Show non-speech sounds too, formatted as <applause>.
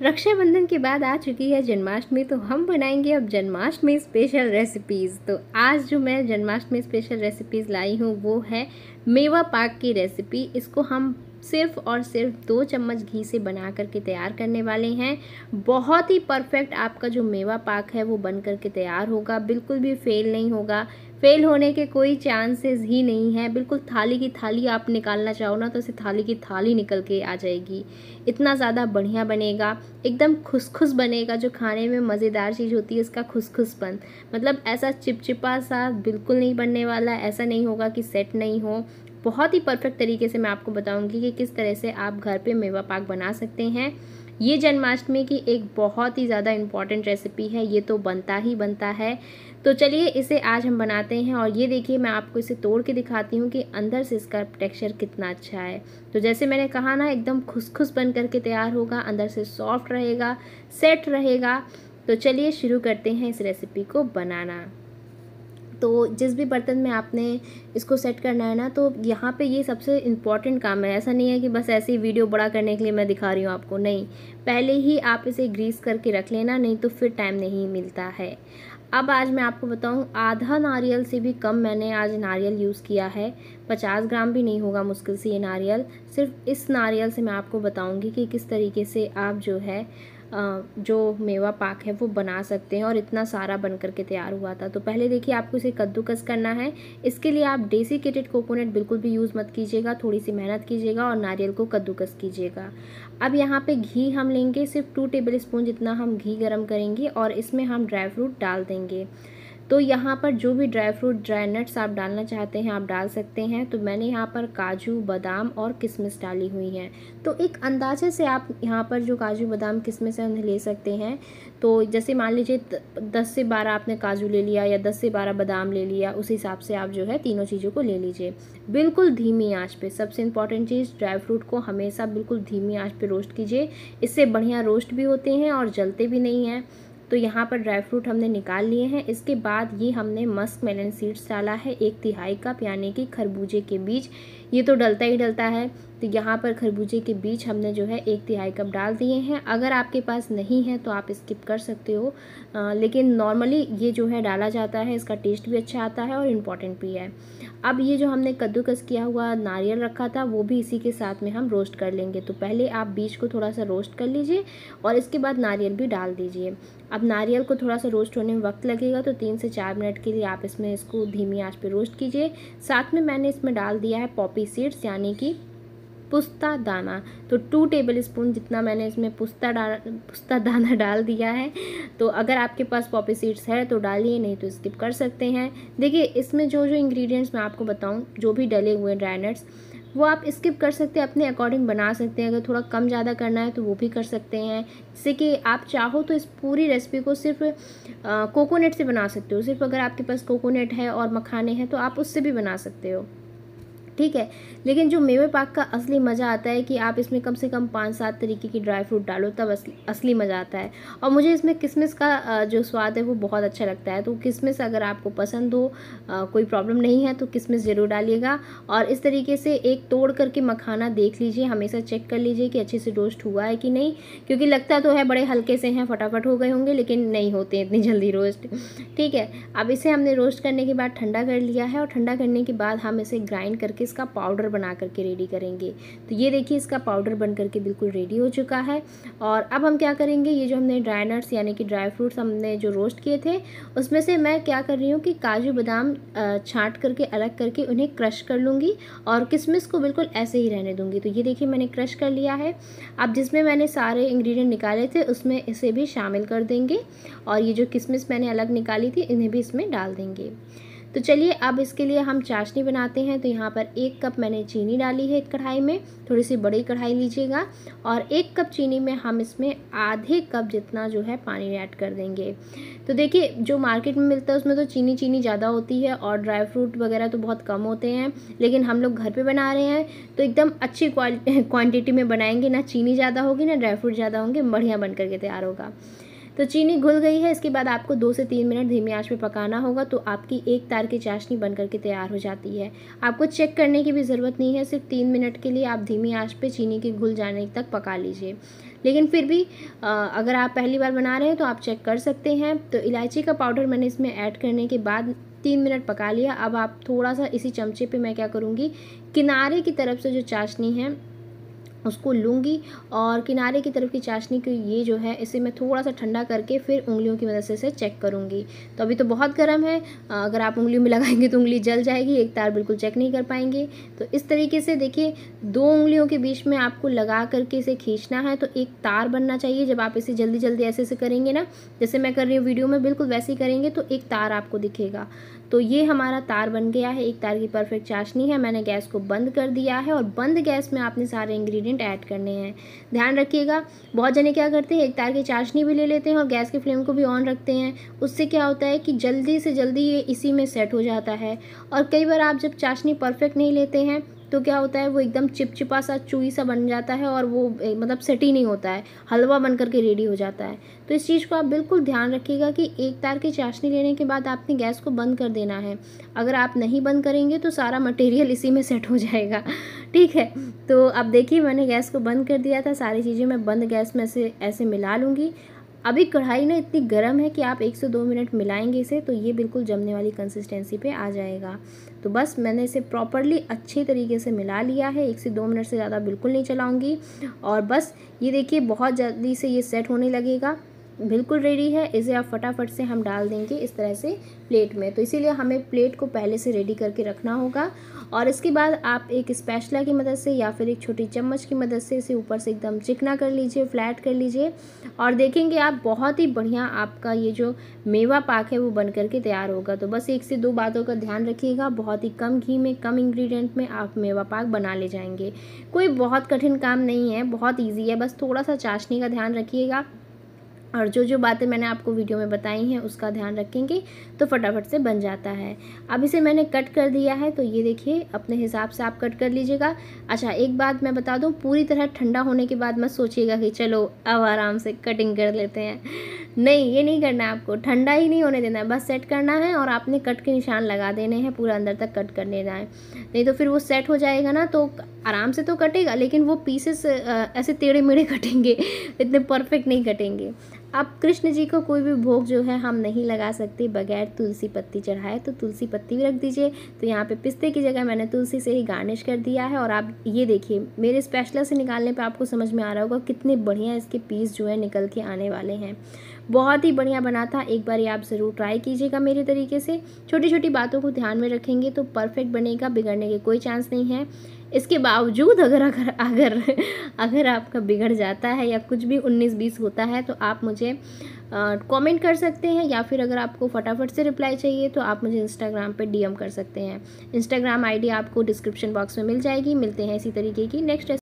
रक्षाबंधन के बाद आ चुकी है जन्माष्टमी तो हम बनाएँगे अब जन्माष्टमी स्पेशल रेसिपीज़ तो आज जो मैं जन्माष्टमी स्पेशल रेसिपीज़ लाई हूँ, वो है मेवा पाक की रेसिपी इसको हम सिर्फ़ और सिर्फ़ दो चम्मच घी से बना करके तैयार करने वाले हैं। बहुत ही परफेक्ट आपका जो मेवा पाक है, वो बन करके तैयार होगा। बिल्कुल भी फेल नहीं होगा। फेल होने के कोई चांसेस ही नहीं है। बिल्कुल थाली की थाली आप निकालना चाहो ना तो उसे थाली की थाली निकल के आ जाएगी। इतना ज़्यादा बढ़िया बनेगा, एकदम खुसखुस बनेगा, जो खाने में मज़ेदार चीज़ होती है, उसका खुसखुसपन मतलब ऐसा चिपचिपा सा बिल्कुल नहीं बनने वाला, ऐसा नहीं होगा कि सेट नहीं हो। बहुत ही परफेक्ट तरीके से मैं आपको बताऊँगी कि किस तरह से आप घर पे मेवा पाक बना सकते हैं। ये जन्माष्टमी की एक बहुत ही ज़्यादा इंपॉर्टेंट रेसिपी है, ये तो बनता ही बनता है। तो चलिए इसे आज हम बनाते हैं और ये देखिए, मैं आपको इसे तोड़ के दिखाती हूँ कि अंदर से इसका टेक्सचर कितना अच्छा है। तो जैसे मैंने कहा ना, एकदम खुसखुस बन करके तैयार होगा, अंदर से सॉफ्ट रहेगा सेट रहेगा। तो चलिए शुरू करते हैं इस रेसिपी को बनाना। तो जिस भी बर्तन में आपने इसको सेट करना है ना तो यहाँ पे ये सबसे इंपॉर्टेंट काम है। ऐसा नहीं है कि बस ऐसे ही वीडियो बड़ा करने के लिए मैं दिखा रही हूँ आपको, नहीं। पहले ही आप इसे ग्रीस करके रख लेना, नहीं तो फिर टाइम नहीं मिलता है। अब आज मैं आपको बताऊँ, आधा नारियल से भी कम मैंने आज नारियल यूज़ किया है। पचास ग्राम भी नहीं होगा मुश्किल से ये नारियल। सिर्फ़ इस नारियल से मैं आपको बताऊँगी कि किस तरीके से आप जो है जो मेवा पाक है वो बना सकते हैं और इतना सारा बन करके तैयार हुआ था। तो पहले देखिए आपको इसे कद्दूकस करना है। इसके लिए आप डेसिकेटेड कोकोनट बिल्कुल भी यूज़ मत कीजिएगा थोड़ी सी मेहनत कीजिएगा और नारियल को कद्दूकस कीजिएगा। अब यहाँ पे घी हम लेंगे, सिर्फ़ टू टेबल स्पून जितना हम घी गर्म करेंगे और इसमें हम ड्राई फ्रूट डाल देंगे। तो यहाँ पर जो भी ड्राई फ्रूट ड्राई नट्स आप डालना चाहते हैं, आप डाल सकते हैं। तो मैंने यहाँ पर काजू, बादाम और किशमिश डाली हुई हैं। तो एक अंदाजे से आप यहाँ पर जो काजू, बादाम किशमिश है, उन्हें ले सकते हैं। तो जैसे मान लीजिए दस से बारह आपने काजू ले लिया या दस से बारह बादाम ले लिया, उस हिसाब से आप जो है तीनों चीज़ों को ले लीजिए। बिल्कुल धीमी आँच पर सबसे इंपॉर्टेंट चीज़ ड्राई फ्रूट को हमेशा बिल्कुल धीमी आँच पर रोस्ट कीजिए। इससे बढ़िया रोस्ट भी होते हैं और जलते भी नहीं हैं। तो यहाँ पर ड्राई फ्रूट हमने निकाल लिए हैं। इसके बाद ये हमने मस्क मेलन सीड्स डाला है एक तिहाई कप यानी कि खरबूजे के बीज। ये तो डलता ही डलता है तो यहाँ पर खरबूजे के बीज हमने जो है एक तिहाई कप डाल दिए हैं। अगर आपके पास नहीं है तो आप स्किप कर सकते हो आ, लेकिन नॉर्मली ये जो है डाला जाता है इसका टेस्ट भी अच्छा आता है और इंपॉर्टेंट भी है। अब ये जो हमने कद्दूकस किया हुआ नारियल रखा था, वो भी इसी के साथ में हम रोस्ट कर लेंगे। तो पहले आप बीज को थोड़ा सा रोस्ट कर लीजिए और इसके बाद नारियल भी डाल दीजिए। अब नारियल को थोड़ा सा रोस्ट होने में वक्त लगेगा तो तीन से चार मिनट के लिए आप इसमें इसको धीमी आँच पर रोस्ट कीजिए। साथ में मैंने इसमें डाल दिया है पॉपी सीड्स यानी कि पुस्ता दाना। तो टू टेबल स्पून जितना मैंने इसमें पुस्ता डाल, पुस्ता दाना डाल दिया है। तो अगर आपके पास पॉपी सीड्स है तो डालिए, नहीं तो स्किप कर सकते हैं। देखिए, इसमें जो जो इंग्रेडिएंट्स मैं आपको बताऊँ, जो भी डले हुए ड्राई नट्स वो आप स्किप कर सकते हैं, अपने अकॉर्डिंग बना सकते हैं। अगर थोड़ा कम ज़्यादा करना है तो वो भी कर सकते हैं। जैसे कि आप चाहो तो इस पूरी रेसिपी को सिर्फ़ कोकोनट से बना सकते हो। सिर्फ़ अगर आपके पास कोकोनट है और मखाने हैं तो आप उससे भी बना सकते हो। ठीक है? लेकिन जो मेवे पाक का असली मज़ा आता है कि आप इसमें कम से कम पाँच सात तरीके की ड्राई फ्रूट डालो, तब असली असली मज़ा आता है। और मुझे इसमें किसमिस का जो स्वाद है वो बहुत अच्छा लगता है। तो किसमिस अगर आपको पसंद हो कोई प्रॉब्लम नहीं है तो किशमिश ज़रूर डालिएगा। और इस तरीके से एक तोड़ करके मखाना देख लीजिए, हमेशा चेक कर लीजिए कि अच्छे से रोस्ट हुआ है कि नहीं। क्योंकि लगता तो है बड़े हल्के से हैं, फटाफट हो गए होंगे, लेकिन नहीं होते इतनी <laughs> जल्दी रोस्ट। ठीक है? अब इसे हमने रोस्ट करने के बाद ठंडा कर लिया है और ठंडा करने के बाद हम इसे ग्राइंड करके इसका पाउडर बना करके रेडी करेंगे। तो ये देखिए, इसका पाउडर बन करके बिल्कुल रेडी हो चुका है। और अब हम क्या करेंगे, ये जो हमने ड्राई नट्स यानी कि ड्राई फ्रूट्स हमने जो रोस्ट किए थे, उसमें से मैं क्या कर रही हूँ कि काजू बादाम छाँट करके अलग करके उन्हें क्रश कर लूँगी और किशमिश को बिल्कुल ऐसे ही रहने दूँगी। तो ये देखिए, मैंने क्रश कर लिया है। अब जिसमें मैंने सारे इंग्रेडिएंट निकाले थे, उसमें इसे भी शामिल कर देंगे और ये जो किशमिश मैंने अलग निकाली थी, इन्हें भी इसमें डाल देंगे। तो चलिए अब इसके लिए हम चाशनी बनाते हैं। तो यहाँ पर एक कप मैंने चीनी डाली है कढ़ाई में। थोड़ी सी बड़ी कढ़ाई लीजिएगा और एक कप चीनी में हम इसमें आधे कप जितना जो है पानी ऐड कर देंगे। तो देखिए, जो मार्केट में मिलता है उसमें तो चीनी चीनी ज़्यादा होती है और ड्राई फ्रूट वगैरह तो बहुत कम होते हैं, लेकिन हम लोग घर पर बना रहे हैं। तो एकदम अच्छी क्वान्टिटी <laughs> में बनाएँगे, ना चीनी ज़्यादा होगी, ना ड्राई फ्रूट ज़्यादा होंगे, बढ़िया बन करके तैयार होगा। तो चीनी घुल गई है, इसके बाद आपको दो से तीन मिनट धीमी आँच पे पकाना होगा तो आपकी एक तार की चाशनी बन करके तैयार हो जाती है। आपको चेक करने की भी ज़रूरत नहीं है, सिर्फ़ तीन मिनट के लिए आप धीमी आँच पे चीनी के घुल जाने तक पका लीजिए। लेकिन फिर भी अगर आप पहली बार बना रहे हैं तो आप चेक कर सकते हैं। तो इलायची का पाउडर मैंने इसमें ऐड करने के बाद तीन मिनट पका लिया। अब आप थोड़ा सा इसी चमचे पे मैं क्या करूँगी, किनारे की तरफ़ से जो चाशनी है उसको लूँगी और किनारे की तरफ़ की चाशनी की ये जो है, इसे मैं थोड़ा सा ठंडा करके फिर उंगलियों की मदद से इसे चेक करूँगी। तो अभी तो बहुत गर्म है, अगर आप उंगलियों में लगाएँगे तो उंगली जल जाएगी, एक तार बिल्कुल चेक नहीं कर पाएँगे। तो इस तरीके से देखिए, दो उंगलियों के बीच में आपको लगा करके इसे खींचना है तो एक तार बनना चाहिए। जब आप इसे जल्दी जल्दी ऐसे ऐसे करेंगे ना, जैसे मैं कर रही हूँ वीडियो में, बिल्कुल वैसे ही करेंगे तो एक तार आपको दिखेगा। तो ये हमारा तार बन गया है। एक तार की परफेक्ट चाशनी है। मैंने गैस को बंद कर दिया है और बंद गैस में आपने सारे इंग्रेडिएंट ऐड करने हैं। ध्यान रखिएगा, बहुत जने क्या करते हैं, एक तार की चाशनी भी ले लेते हैं और गैस के फ्लेम को भी ऑन रखते हैं। उससे क्या होता है कि जल्दी से जल्दी ये इसी में सेट हो जाता है। और कई बार आप जब चाशनी परफेक्ट नहीं लेते हैं तो क्या होता है, वो एकदम चिपचिपा सा चुई सा बन जाता है और वो मतलब सेट ही नहीं होता है, हलवा बन करके रेडी हो जाता है। तो इस चीज़ को आप बिल्कुल ध्यान रखिएगा कि एक तार की चाशनी लेने के बाद आपने गैस को बंद कर देना है। अगर आप नहीं बंद करेंगे तो सारा मटेरियल इसी में सेट हो जाएगा। <laughs> ठीक है? तो अब देखिए, मैंने गैस को बंद कर दिया था, सारी चीज़ें मैं बंद गैस में से ऐसे मिला लूँगी। अभी कढ़ाई ना इतनी गर्म है कि आप एक से दो मिनट मिलाएँगे इसे तो ये बिल्कुल जमने वाली कंसिस्टेंसी पे आ जाएगा। तो बस मैंने इसे प्रॉपरली अच्छे तरीके से मिला लिया है, एक से दो मिनट से ज़्यादा बिल्कुल नहीं चलाऊँगी। और बस ये देखिए, बहुत जल्दी से ये सेट होने लगेगा। बिल्कुल रेडी है। इसे आप फटाफट से हम डाल देंगे इस तरह से प्लेट में। तो इसीलिए हमें प्लेट को पहले से रेडी करके रखना होगा। और इसके बाद आप एक स्पैचला की मदद से या फिर एक छोटी चम्मच की मदद से इसे ऊपर से एकदम चिकना कर लीजिए फ्लैट कर लीजिए। और देखेंगे आप, बहुत ही बढ़िया आपका ये जो मेवा पाक है वो बन करके तैयार होगा। तो बस एक से दो बातों का ध्यान रखिएगा। बहुत ही कम घी में, कम इंग्रेडिएंट में आप मेवा पाक बना ले जाएँगे। कोई बहुत कठिन काम नहीं है, बहुत ईजी है। बस थोड़ा सा चाशनी का ध्यान रखिएगा। और जो जो बातें मैंने आपको वीडियो में बताई हैं, उसका ध्यान रखेंगे तो फटाफट से बन जाता है। अब इसे मैंने कट कर दिया है तो ये देखिए, अपने हिसाब से आप कट कर लीजिएगा। अच्छा एक बात मैं बता दूँ, पूरी तरह ठंडा होने के बाद मत सोचिएगा कि चलो, अब आराम से कटिंग कर लेते हैं। नहीं, ये नहीं करना है आपको, ठंडा ही नहीं होने देना है, बस सेट करना है और आपने कट के निशान लगा देने हैं, पूरा अंदर तक कट कर लेना है। नहीं तो फिर वो सेट हो जाएगा ना तो आराम से तो कटेगा, लेकिन वो पीसेस ऐसे टेढ़े मेढ़े कटेंगे, इतने परफेक्ट नहीं कटेंगे। अब कृष्ण जी को कोई भी भोग जो है हम नहीं लगा सकते बगैर तुलसी पत्ती चढ़ाए तो तुलसी पत्ती भी रख दीजिए। तो यहाँ पे पिस्ते की जगह मैंने तुलसी से ही गार्निश कर दिया है और आप ये देखिए, मेरे स्पेशलर से निकालने पे आपको समझ में आ रहा होगा कितने बढ़िया इसके पीस जो है निकल के आने वाले हैं। बहुत ही बढ़िया बना था, एक बार ये आप ज़रूर ट्राई कीजिएगा मेरे तरीके से। छोटी छोटी बातों को ध्यान में रखेंगे तो परफेक्ट बनेगा, बिगड़ने के कोई चांस नहीं है। इसके बावजूद अगर अगर अगर अगर आपका बिगड़ जाता है या कुछ भी उन्नीस बीस होता है तो आप मुझे कमेंट कर सकते हैं या फिर अगर आपको फटाफट से रिप्लाई चाहिए तो आप मुझे इंस्टाग्राम पे डीएम कर सकते हैं। इंस्टाग्राम आईडी आपको डिस्क्रिप्शन बॉक्स में मिल जाएगी। मिलते हैं इसी तरीके की नेक्स्ट